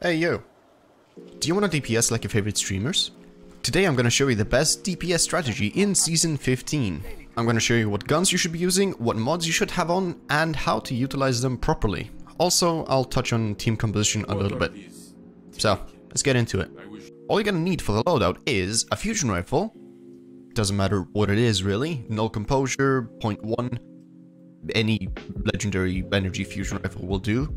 Hey yo! Do you want to DPS like your favorite streamers? Today I'm gonna show you the best DPS strategy in Season 15. I'm gonna show you what guns you should be using, what mods you should have on, and how to utilize them properly. Also, I'll touch on team composition a little bit. So, let's get into it. All you're gonna need for the loadout is a fusion rifle, doesn't matter what it is really, null composure, point 0.1, any legendary energy fusion rifle will do,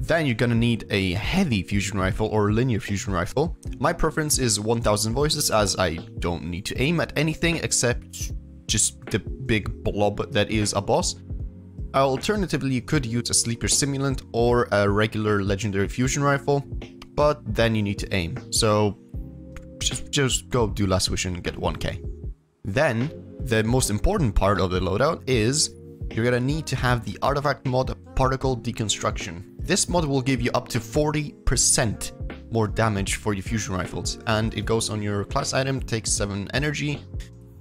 then you're gonna need a heavy fusion rifle or linear fusion rifle. My preference is 1000 voices as I don't need to aim at anything except just the big blob that is a boss. Alternatively, you could use a sleeper simulant or a regular legendary fusion rifle, but then you need to aim. So just, just go do last wish and get 1k. Then, the most important part of the loadout is you're gonna need to have the artifact mod particle deconstruction. This mod will give you up to 40% more damage for your fusion rifles, and it goes on your class item, takes 7 energy,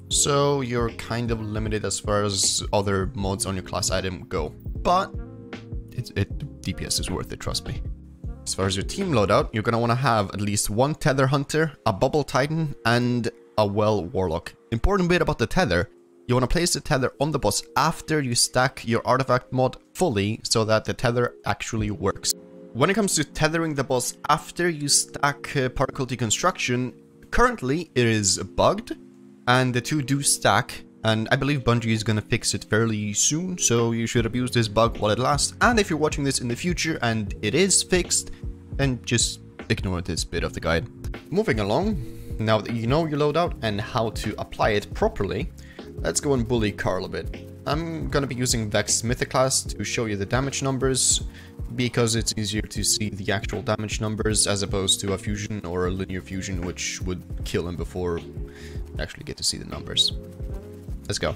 so you're kind of limited as far as other mods on your class item go. But it, it DPS is worth it, trust me. As far as your team loadout, you're gonna want to have at least one Tether Hunter, a Bubble Titan, and a Well Warlock. Important bit about the Tether, you want to place the tether on the boss after you stack your artifact mod fully so that the tether actually works. When it comes to tethering the boss after you stack uh, particle deconstruction, currently it is bugged and the two do stack and I believe Bungie is gonna fix it fairly soon, so you should abuse this bug while it lasts. And if you're watching this in the future and it is fixed, then just ignore this bit of the guide. Moving along, now that you know your loadout and how to apply it properly, Let's go and bully Karl a bit. I'm gonna be using Vex Mythoclast to show you the damage numbers, because it's easier to see the actual damage numbers as opposed to a fusion or a linear fusion which would kill him before actually get to see the numbers. Let's go.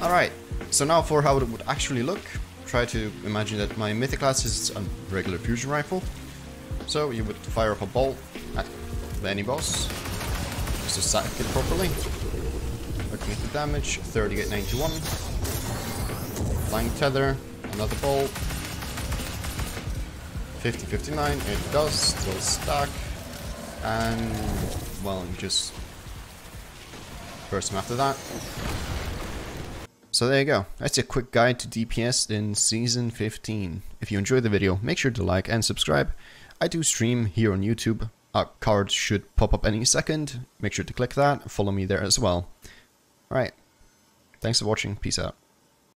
Alright, so now for how it would actually look, try to imagine that my Mythoclast is a regular fusion rifle. So you would fire up a bolt at any boss, just to stack it properly. Looking at the damage, 38, 91. Flying Tether, another bolt. 50, 59, it does, still stack. And, well, you just burst him after that. So there you go. That's a quick guide to DPS in Season 15. If you enjoyed the video, make sure to like and subscribe. I do stream here on YouTube. Uh, a card should pop up any second. Make sure to click that. Follow me there as well. Alright. Thanks for watching. Peace out.